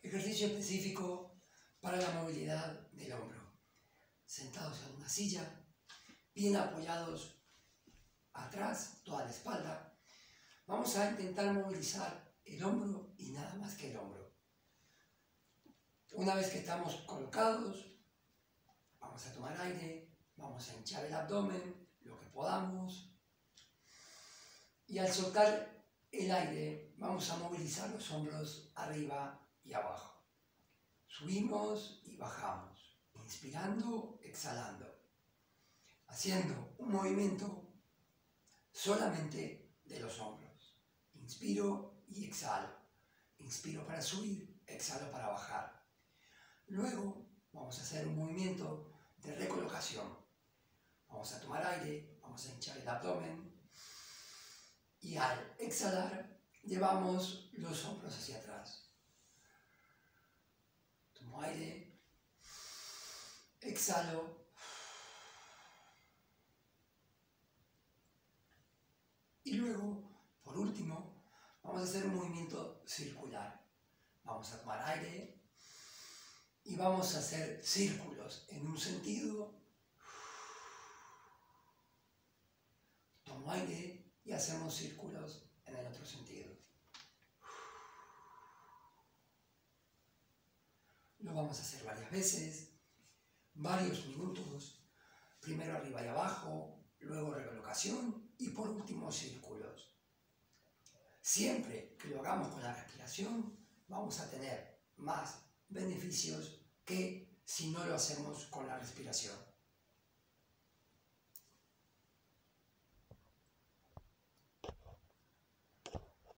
Ejercicio específico para la movilidad del hombro. Sentados en una silla, bien apoyados atrás, toda la espalda. Vamos a intentar movilizar el hombro y nada más que el hombro. Una vez que estamos colocados, vamos a tomar aire, vamos a hinchar el abdomen, lo que podamos. Y al soltar el aire, vamos a movilizar los hombros arriba y abajo. Subimos y bajamos, inspirando, exhalando, haciendo un movimiento solamente de los hombros. Inspiro y exhalo. Inspiro para subir, exhalo para bajar. Luego vamos a hacer un movimiento de recolocación. Vamos a tomar aire, vamos a hinchar el abdomen y al exhalar llevamos los hombros hacia atrás aire, exhalo. Y luego, por último, vamos a hacer un movimiento circular. Vamos a tomar aire y vamos a hacer círculos en un sentido. Tomo aire y hacemos círculos en el otro sentido. Lo vamos a hacer varias veces, varios minutos, primero arriba y abajo, luego recolocación y por último círculos. Siempre que lo hagamos con la respiración, vamos a tener más beneficios que si no lo hacemos con la respiración.